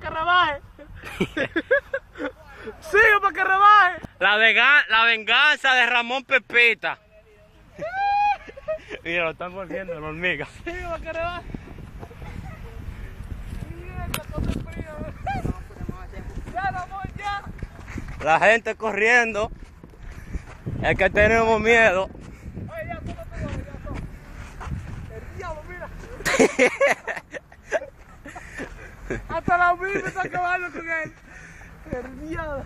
que rebaje. Sigue para que rebaje. La, vega- la venganza de Ramón Pepita. Mira, lo están volviendo la hormiga. Sigue para que rebaje. La gente corriendo. Es que tenemos miedo. Oye, ya, tómate dos, ya. El diablo, mira. Hasta la hormiga está acabando con él. El diablo.